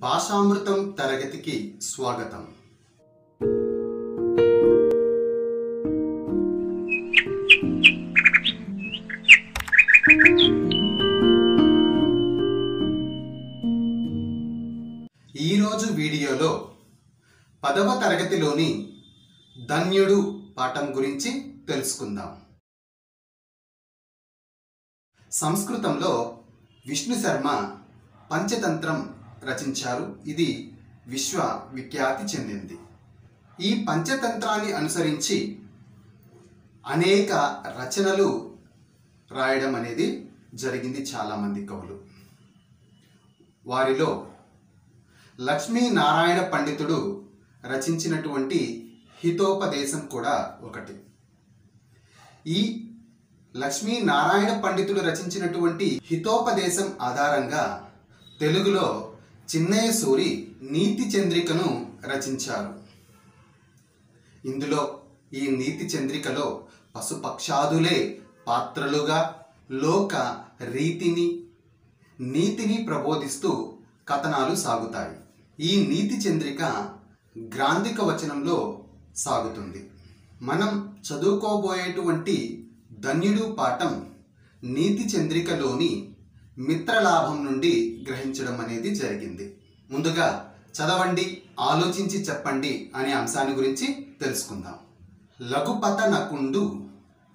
భాషామృతం తరగతికి స్వాగతం. ఈరోజు వీడియోలో పదవ తరగతిలోని ధన్యుడు పాఠం గురించి తెలుసుకుందాం. సంస్కృతంలో విష్ణు శర్మ పంచతంత్రం రచించారు. ఇది విశ్వ విఖ్యాతి చెందింది. ఈ పంచతంత్రాన్ని అనుసరించి అనేక రచనలు రాయడం అనేది జరిగింది చాలామంది కవులు. వారిలో లక్ష్మీనారాయణ పండితుడు రచించినటువంటి హితోపదేశం కూడా ఒకటి. ఈ లక్ష్మీనారాయణ పండితుడు రచించినటువంటి హితోపదేశం ఆధారంగా తెలుగులో చిన్నయ్య సూరి నీతి చంద్రికను రచించారు. ఇందులో ఈ నీతి చంద్రికలో పశుపక్షాదులే పాత్రలుగా లోక రీతిని నీతిని ప్రబోధిస్తూ కథనాలు సాగుతాయి. ఈ నీతి చంద్రిక గ్రాంధిక వచనంలో సాగుతుంది. మనం చదువుకోబోయేటువంటి ధన్యుడు పాఠం నీతి చంద్రికలోని మిత్రలాభం నుండి గ్రహించడం అనేది జరిగింది. ముందుగా చదవండి ఆలోచించి చెప్పండి అనే అంశాన్ని గురించి తెలుసుకుందాం. లఘుపతనకుండు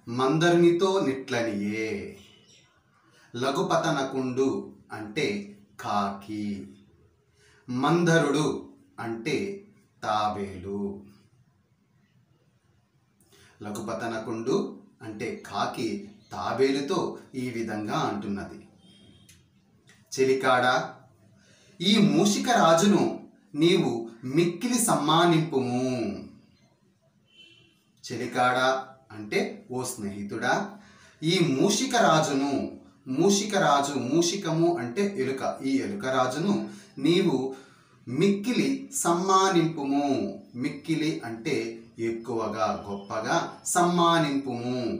మందరునితో నిట్లనియే. లఘుపతనకుండు అంటే కాకి. మందరుడు అంటే తాబేలు. లఘుపతనకుండు అంటే కాకి తాబేలుతో ఈ విధంగా అంటున్నది. చెలికాడ? ఈ మూషిక రాజును నీవు మిక్కిలి సమ్మానింపుము. చెలికాడ అంటే ఓ స్నేహితుడా? ఈ మూషిక రాజును మూషిక రాజు మూషికము అంటే ఎలుక. ఈ ఎలుక రాజును నీవు మిక్కిలి సమ్మానింపుము. మిక్కిలి అంటే ఎక్కువగా గొప్పగా సమ్మానింపుము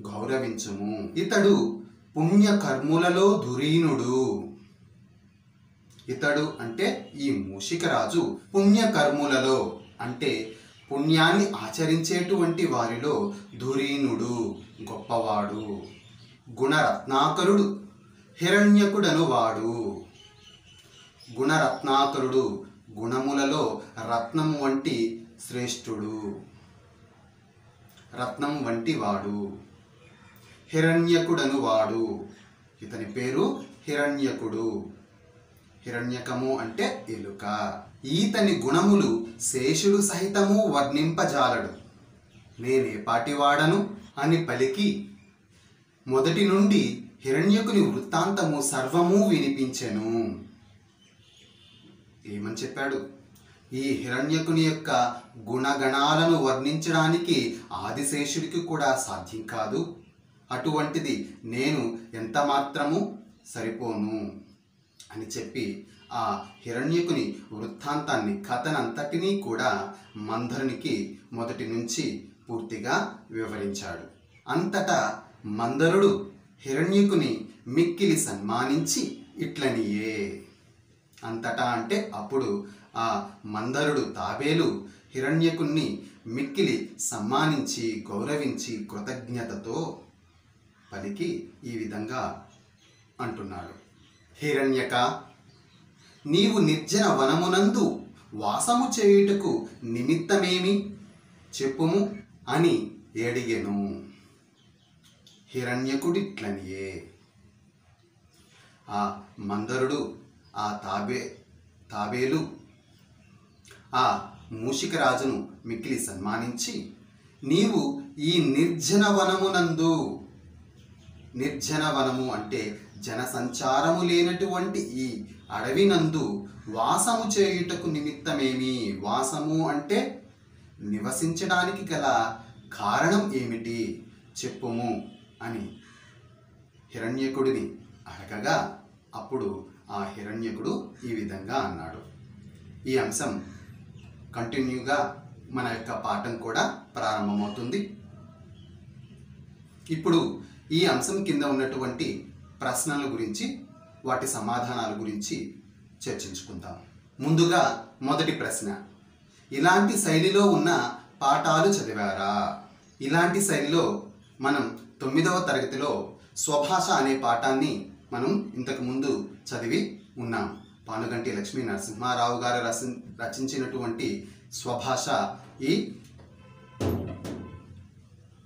గౌరవించుము. ఇతడు పుణ్యకర్ములలో ధురీనుడు ఇతడు అంటే ఈ మూషికరాజు పుణ్యకర్ములలో అంటే పుణ్యాన్ని ఆచరించేటువంటి వారిలో ధురీనుడు గొప్పవాడు గుణరత్నాకరుడు హిరణ్యకుడను వాడు గుణరత్నాకరుడు గుణములలో రత్నము వంటి శ్రేష్ఠుడు రత్నం వంటి వాడు. హిరణ్యకుడను వాడు ఇతని పేరు హిరణ్యకుడు. హిరణ్యకము అంటే ఎలుక. ఈతని గుణములు శేషుడు సహితము వర్ణింపజాలడు. నేనే పాటివాడను అని పలికి మొదటి నుండి హిరణ్యకుని వృత్తాంతము సర్వము వినిపించెను. ఏమని చెప్పాడు? ఈ హిరణ్యకుని యొక్క గుణగణాలను వర్ణించడానికి ఆదిశేషుడికి కూడా సాధ్యం కాదు. అటువంటిది నేను ఎంత మాత్రము సరిపోను? అని చెప్పి ఆ హిరణ్యకుని వృత్తాంతాన్ని కథనంతటినీ కూడా మందరునికి మొదటి నుంచి పూర్తిగా వివరించాడు. అంతటా మందరుడు హిరణ్యకుని మిక్కిలి సన్మానించి ఇట్లనియే. అంతటా అంటే అప్పుడు ఆ మందరుడు తాబేలు హిరణ్యకుణ్ణి మిక్కిలి సమ్మానించి గౌరవించి కృతజ్ఞతతో పలికి ఈ విధంగా అంటున్నాడు. హిరణ్యక నీవు నిర్జన వనమునందు వాసము చేయుటకు నిమిత్తమేమి? చెప్పుము అని ఏడిగెను. హిరణ్యకుడిట్లనియే. ఆ మందరుడు ఆ తాబే తాబేలు ఆ మూషిక రాజును మిక్కిలి సన్మానించి నీవు ఈ నిర్జన వనమునందు నిర్జన వనము అంటే జనసంచారము లేనటువంటి ఈ అడవినందు వాసము చేయుటకు నిమిత్తమేమి? వాసము అంటే నివసించడానికి గల కారణం ఏమిటి? చెప్పుము అని హిరణ్యకుడిని అడగగా అప్పుడు ఆ హిరణ్యకుడు ఈ విధంగా అన్నాడు. ఈ అంశం కంటిన్యూగా మన యొక్క పాఠం కూడా ప్రారంభమవుతుంది. ఇప్పుడు ఈ అంశం కింద ఉన్నటువంటి ప్రశ్నల గురించి వాటి సమాధానాల గురించి చర్చించుకుందాం. ముందుగా మొదటి ప్రశ్న. ఇలాంటి శైలిలో ఉన్న పాఠాలు చదివారా? ఇలాంటి శైలిలో మనం తొమ్మిదవ తరగతిలో స్వభాష అనే పాఠాన్ని మనం ఇంతకు ముందు చదివి ఉన్నాం. పానుగంటి లక్ష్మీ నరసింహారావు గారు రచి రచించినటువంటి స్వభాష ఈ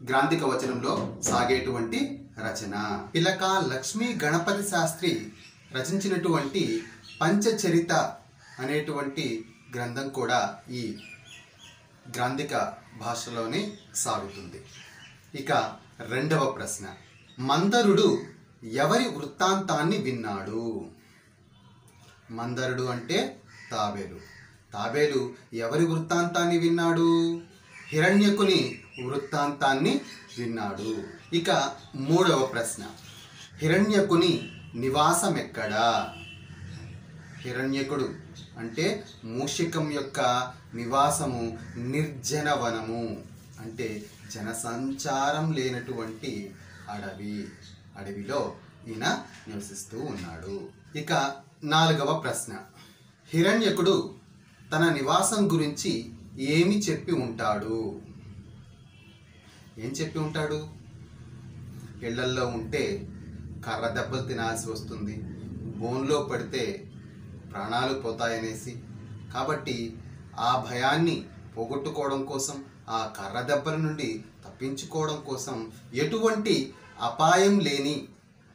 గ్రాంధిక వచనంలో సాగేటువంటి రచన. పిలక లక్ష్మీ గణపతి శాస్త్రి రచించినటువంటి పంచచరిత అనేటువంటి గ్రంథం కూడా ఈ గ్రాంధిక భాషలోనే సాగుతుంది. ఇక రెండవ ప్రశ్న. మందరుడు ఎవరి వృత్తాంతాన్ని విన్నాడు? మందరుడు అంటే తాబేలు. తాబేలు ఎవరి వృత్తాంతాన్ని విన్నాడు? హిరణ్యకుని వృత్తాంతాన్ని విన్నాడు. ఇక మూడవ ప్రశ్న. హిరణ్యకుని నివాసం ఎక్కడా హిరణ్యకుడు అంటే మూషికం యొక్క నివాసము నిర్జన వనము అంటే జనసంచారం లేనటువంటి అడవి. అడవిలో ఈయన నివసిస్తూ ఉన్నాడు. ఇక నాలుగవ ప్రశ్న. హిరణ్యకుడు తన నివాసం గురించి ఏమి చెప్పి ఉంటాడు? ఏం చెప్పి ఉంటాడు? ఇళ్ళల్లో ఉంటే కర్ర దెబ్బలు తినాల్సి వస్తుంది. బోన్లో పడితే ప్రాణాలు పోతాయనేసి. కాబట్టి ఆ భయాన్ని పోగొట్టుకోవడం కోసం ఆ కర్ర దెబ్బల నుండి తప్పించుకోవడం కోసం ఎటువంటి అపాయం లేని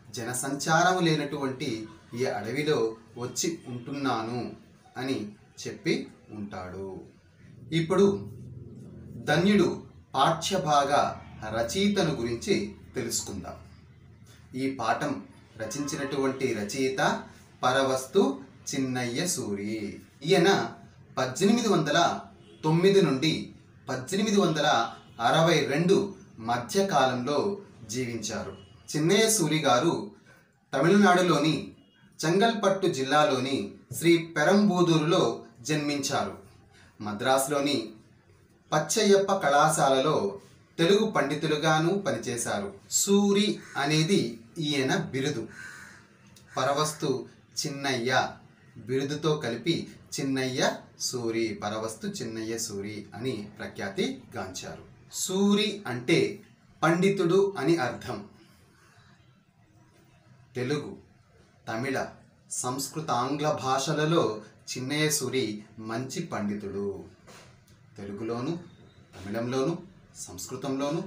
జనసంచారం లేనటువంటి ఈ అడవిలో వచ్చి ఉంటున్నాను అని చెప్పి ఉంటాడు. ఇప్పుడు ధన్యుడు పాఠ్యభాగ రచయితను గురించి తెలుసుకుందాం. ఈ పాఠం రచించినటువంటి రచయిత పరవస్తు చిన్నయ్య సూరి. ఈయన పద్దెనిమిది వందల తొమ్మిది నుండి పద్దెనిమిది వందల అరవై రెండు మధ్యకాలంలో జీవించారు. చిన్నయ్య సూరి గారు తమిళనాడులోని చెంగల్పట్టు జిల్లాలోని శ్రీ పెరంబూదూరులో జన్మించారు. మద్రాసులోని పచ్చయ్యప్ప కళాశాలలో తెలుగు పండితులుగాను పనిచేశారు. సూరి అనేది ఈయన బిరుదు. పరవస్తు చిన్నయ్య బిరుదుతో కలిపి చిన్నయ్య సూరి పరవస్తు చిన్నయ్య సూరి అని ప్రఖ్యాతి గాంచారు. సూరి అంటే పండితుడు అని అర్థం. తెలుగు తమిళ సంస్కృత ఆంగ్ల భాషలలో చిన్నయ్య సూరి మంచి పండితుడు. తెలుగులోను తమిళంలోను సంస్కృతంలోను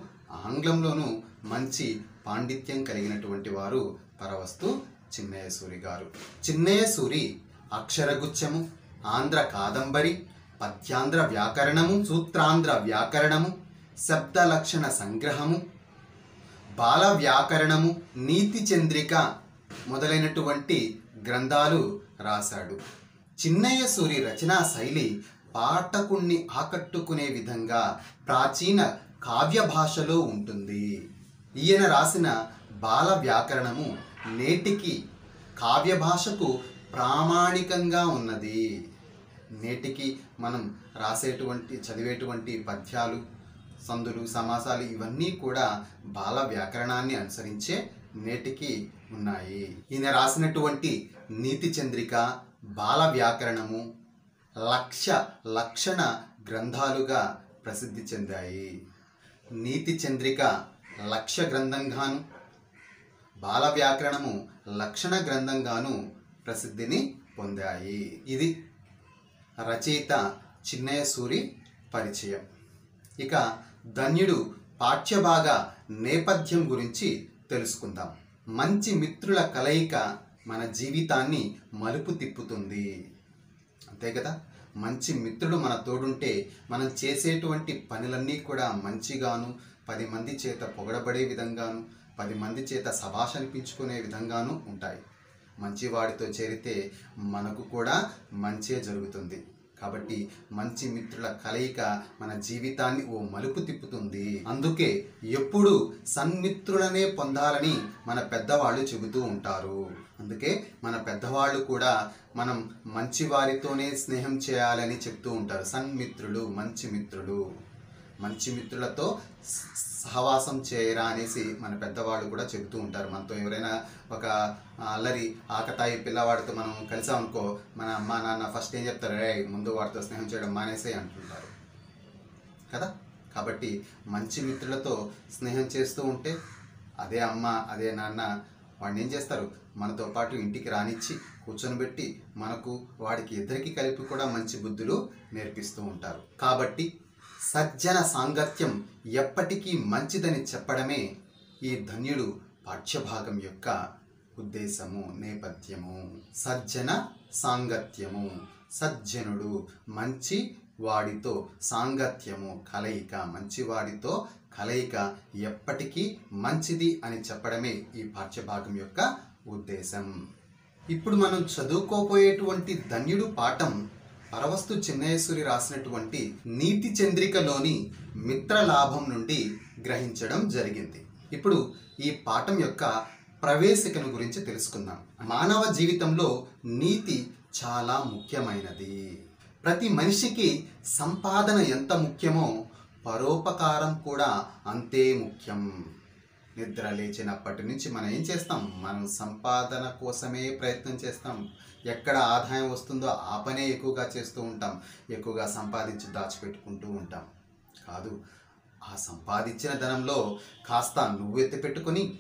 ఆంగ్లంలోను మంచి పాండిత్యం కలిగినటువంటి వారు పరవస్తు చిన్నయసూరి గారు. చిన్నయసూరి అక్షరగుచ్చము ఆంధ్ర కాదంబరి పద్యాంధ్ర వ్యాకరణము సూత్రాంధ్ర వ్యాకరణము శబ్ద లక్షణ సంగ్రహము బాల వ్యాకరణము నీతి చంద్రిక మొదలైనటువంటి గ్రంథాలు రాశాడు. చిన్నయ్య సూరి రచనా శైలి పాఠకుణ్ణి ఆకట్టుకునే విధంగా ప్రాచీన కావ్య భాషలో ఉంటుంది. ఈయన రాసిన బాల వ్యాకరణము నేటికి కావ్య భాషకు ప్రామాణికంగా ఉన్నది. నేటికి మనం రాసేటువంటి చదివేటువంటి పద్యాలు సందులు సమాసాలు ఇవన్నీ కూడా బాల వ్యాకరణాన్ని అనుసరించే నేటికి ఉన్నాయి. ఈయన రాసినటువంటి నీతి చంద్రిక బాల వ్యాకరణము లక్ష లక్షణ గ్రంథాలుగా ప్రసిద్ధి చెందాయి. నీతి చంద్రిక లక్ష గ్రంథంగాను బాల వ్యాకరణము లక్షణ గ్రంథంగాను ప్రసిద్ధిని పొందాయి. ఇది రచయిత చిన్నయ్య సూరి పరిచయం. ఇక ధన్యుడు పాఠ్యభాగ నేపథ్యం గురించి తెలుసుకుందాం. మంచి మిత్రుల కలయిక మన జీవితాన్ని మలుపు తిప్పుతుంది. అంతే కదా? మంచి మిత్రుడు మన తోడుంటే మనం చేసేటువంటి పనులన్నీ కూడా మంచిగాను పది మంది చేత పొగడబడే విధంగాను పది మంది చేత సభాష అనిపించుకునే విధంగాను ఉంటాయి. మంచివాడితో చేరితే మనకు కూడా మంచే జరుగుతుంది. కాబట్టి మంచి మిత్రుల కలయిక మన జీవితాన్ని ఓ మలుపు తిప్పుతుంది. అందుకే ఎప్పుడు సన్మిత్రులనే పొందాలని మన పెద్దవాళ్ళు చెబుతూ ఉంటారు. అందుకే మన పెద్దవాళ్ళు కూడా మనం మంచి వారితోనే స్నేహం చేయాలని చెప్తూ ఉంటారు. సన్మిత్రులు మంచి మిత్రులు. మంచి మిత్రులతో సహవాసం చేయరా అనేసి మన పెద్దవాళ్ళు కూడా చెబుతూ ఉంటారు. మనతో ఎవరైనా ఒక అల్లరి ఆకతాయి పిల్లవాడితో మనం కలిసామనుకో మన అమ్మ నాన్న ఫస్ట్ ఏం చెప్తారు? రే ముందు వాడితో స్నేహం చేయడం మానేసే అంటుంటారు. కదా? కాబట్టి మంచి మిత్రులతో స్నేహం చేస్తూ ఉంటే అదే అమ్మ అదే నాన్న వాడిని ఏం చేస్తారు? మనతో పాటు ఇంటికి రానిచ్చి కూర్చొనిబెట్టి మనకు వాడికి ఇద్దరికి కలిపి కూడా మంచి బుద్ధులు నేర్పిస్తూ ఉంటారు. కాబట్టి సజ్జన సాంగత్యం ఎప్పటికీ మంచిదని చెప్పడమే ఈ ధన్యుడు పాఠ్యభాగం యొక్క ఉద్దేశము నేపథ్యము. సజ్జన సాంగత్యము. సజ్జనుడు మంచి వాడితో సాంగత్యము కలయిక మంచివాడితో కలయిక ఎప్పటికీ మంచిది అని చెప్పడమే ఈ పాఠ్యభాగం యొక్క ఉద్దేశం. ఇప్పుడు మనం చదువుకోబోయేటువంటి ధన్యుడు పాఠం అరవస్తు చిన్నయేశ్వరి రాసినటువంటి నీతి చంద్రికలోని మిత్రలాభం నుండి గ్రహించడం జరిగింది. ఇప్పుడు ఈ పాఠం యొక్క ప్రవేశికను గురించి తెలుసుకుందాం. మానవ జీవితంలో నీతి చాలా ముఖ్యమైనది. ప్రతి మనిషికి సంపాదన ఎంత ముఖ్యమో పరోపకారం కూడా అంతే ముఖ్యం. నిద్ర లేచినప్పటి నుంచి మనం ఏం చేస్తాం? మనం సంపాదన కోసమే ప్రయత్నం చేస్తాం. ఎక్కడ ఆదాయం వస్తుందో ఆ పనే ఎక్కువగా చేస్తూ ఉంటాం. ఎక్కువగా సంపాదించి దాచిపెట్టుకుంటూ ఉంటాం. కాదు ఆ సంపాదించిన ధనంలో కాస్త నువ్వు ఎత్తి పెట్టుకొని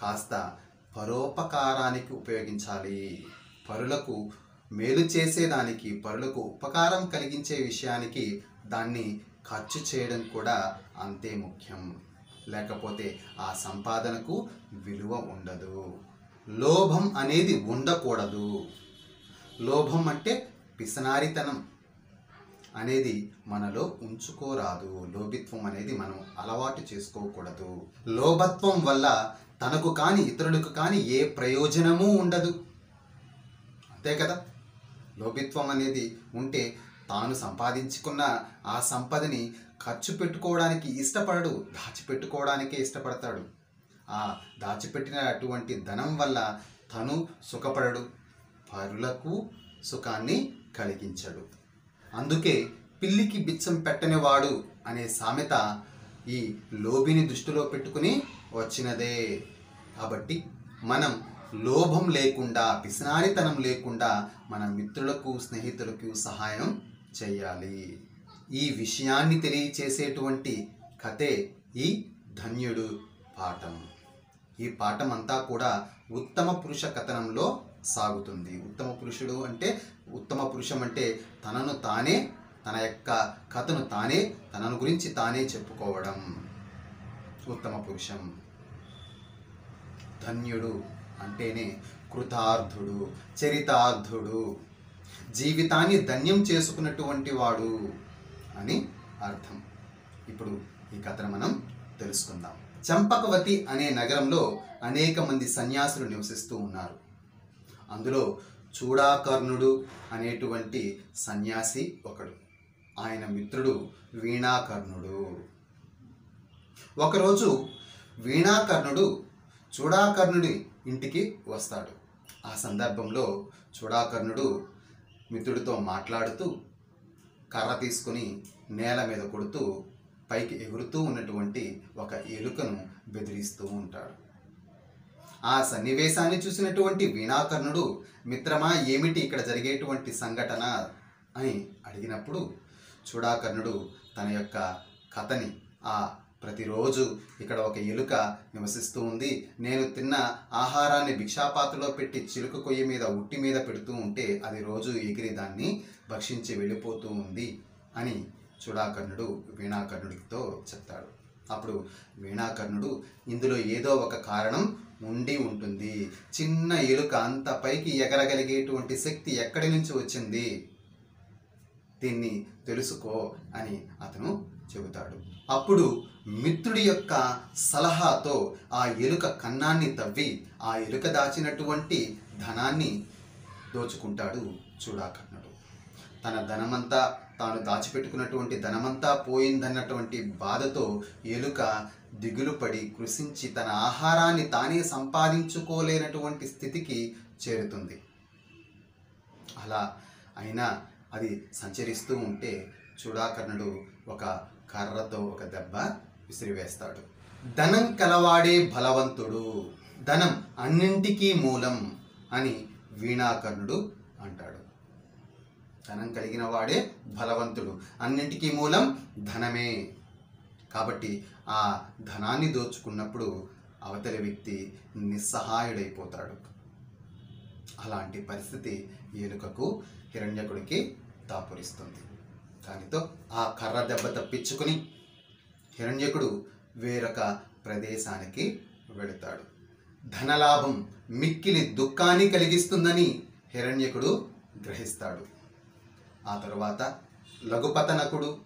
కాస్త పరోపకారానికి ఉపయోగించాలి. పరులకు మేలు చేసేదానికి పరులకు ఉపకారం కలిగించే విషయానికి దాన్ని ఖర్చు చేయడం కూడా అంతే ముఖ్యం. లేకపోతే ఆ సంపాదనకు విలువ ఉండదు. లోభం అనేది ఉండకూడదు. లోభం అంటే పిసనారితనం అనేది మనలో ఉంచుకోరాదు. లోభిత్వం అనేది మనం అలవాటు చేసుకోకూడదు. లోభత్వం వల్ల తనకు కానీ ఇతరులకు కానీ ఏ ప్రయోజనమూ ఉండదు. అంతే కదా? లోభిత్వం అనేది ఉంటే తాను సంపాదించుకున్న ఆ సంపదని ఖర్చు పెట్టుకోవడానికి ఇష్టపడడు దాచిపెట్టుకోవడానికే ఇష్టపడతాడు. ఆ దాచిపెట్టిన అటువంటి ధనం వల్ల తను సుఖపడడు పరులకు సుఖాన్ని కలిగించడు. అందుకే పిల్లికి బిచ్చం పెట్టనివాడు అనే సామెత ఈ లోభిని దృష్టిలో పెట్టుకుని వచ్చినదే. కాబట్టి మనం లోభం లేకుండా పిసినారితనం లేకుండా మన మిత్రులకు స్నేహితులకు సహాయం చేయాలి. ఈ విషయాన్ని తెలియచేసేటువంటి కథే ఈ ధన్యుడు పాఠం. ఈ పాఠం అంతా కూడా ఉత్తమ పురుష కథనంలో సాగుతుంది. ఉత్తమ పురుషుడు అంటే ఉత్తమ పురుషం అంటే తనను తానే తన యొక్క కథను తానే తనను గురించి తానే చెప్పుకోవడం. ఉత్తమ పురుషం. ధన్యుడు అంటేనే కృతార్థుడు చరితార్థుడు. జీవితాన్ని ధన్యం చేసుకున్నటువంటి వాడు అని అర్థం. ఇప్పుడు ఈ కథను మనం తెలుసుకుందాం. చంపకవతి అనే నగరంలో అనేక మంది సన్యాసులు నివసిస్తూ ఉన్నారు. అందులో చూడాకర్ణుడు అనేటువంటి సన్యాసి ఒకడు. ఆయన మిత్రుడు వీణాకర్ణుడు. ఒకరోజు వీణాకర్ణుడు చూడాకర్ణుడి ఇంటికి వస్తాడు. ఆ సందర్భంలో చూడాకర్ణుడు మిత్రుడితో మాట్లాడుతూ కర్ర తీసుకుని నేల మీద కొడుతూ పైకి ఎగురుతూ ఉన్నటువంటి ఒక ఎలుకను బెదిరిస్తూ ఉంటాడు. ఆ సన్నివేశాన్ని చూసినటువంటి వీణాకర్ణుడు మిత్రమా ఏమిటి ఇక్కడ జరిగేటువంటి సంఘటన? అని అడిగినప్పుడు చూడాకర్ణుడు తన యొక్క కథని ఆ ప్రతిరోజు ఇక్కడ ఒక ఎలుక నివసిస్తూ ఉంది. నేను తిన్న ఆహారాన్ని భిక్షాపాత్రలో పెట్టి చిలుక కొయ్య మీద ఉట్టి మీద పెడుతూ ఉంటే అది రోజు ఎగిరి దాన్ని భక్షించి వెళ్ళిపోతూ ఉంది అని చూడాకర్ణుడు వీణాకర్ణుడితో చెప్తాడు. అప్పుడు వీణాకర్ణుడు ఇందులో ఏదో ఒక కారణం ఉండి ఉంటుంది. చిన్న ఎలుక అంత పైకి ఎగరగలిగేటువంటి శక్తి ఎక్కడి నుంచి వచ్చింది? దీన్ని తెలుసుకో అని అతను చెబుతాడు. అప్పుడు మిత్రుడి యొక్క సలహాతో ఆ ఎలుక కన్నాన్ని తవ్వి ఆ ఎలుక దాచినటువంటి ధనాన్ని దోచుకుంటాడు చూడాకర్ణుడు. తన ధనమంతా తాను దాచిపెట్టుకున్నటువంటి ధనమంతా పోయిందన్నటువంటి బాధతో ఎలుక దిగులు పడి కృషించి తన ఆహారాన్ని తానే సంపాదించుకోలేనటువంటి స్థితికి చేరుతుంది. అలా అయినా అది సంచరిస్తూ ఉంటే చూడాకర్ణుడు ఒక కర్రతో ఒక దెబ్బ విసిరివేస్తాడు. ధనం కలవాడే బలవంతుడు ధనం అన్నింటికీ మూలం అని వీణాకర్ణుడు అంటాడు. ధనం కలిగిన వాడే బలవంతుడు. అన్నింటికీ మూలం ధనమే. కాబట్టి ఆ ధనాన్ని దోచుకున్నప్పుడు అవతలి వ్యక్తి నిస్సహాయుడైపోతాడు. అలాంటి పరిస్థితి ఏలుకకు హిరణ్యకుడికి దాపురిస్తుంది. దానితో ఆ కర్ర దెబ్బ తప్పించుకుని హిరణ్యకుడు వేరొక ప్రదేశానికి వెళతాడు. ధనలాభం మిక్కిలి దుఃఖాన్ని కలిగిస్తుందని హిరణ్యకుడు గ్రహిస్తాడు. ఆ తరువాత లఘుపతనకుడు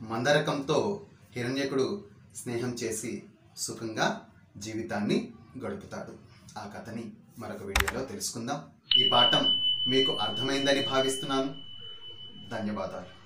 మందరకంతో హిరణ్యకుడు స్నేహం చేసి సుఖంగా జీవితాన్ని గడుపుతాడు. ఆ కథని మరొక వీడియోలో తెలుసుకుందాం. ఈ పాఠం మీకు అర్థమైందని భావిస్తున్నాను. ధన్యవాదాలు.